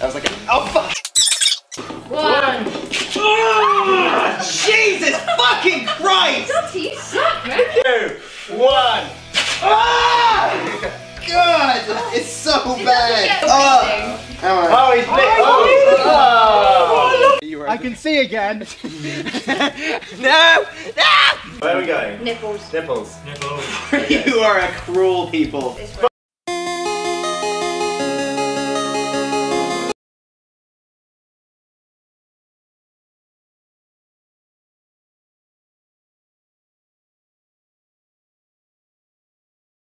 I was like, oh fuck. One. Jesus fucking Christ! Dotty, you suck, man. Two, one. Ah! God, it's so bad. Oh, Oh. oh, he's big. Oh. oh. oh. I can see again. No! No! Where are we going? Nipples. Nipples. Nipples. you are a cruel people. This way.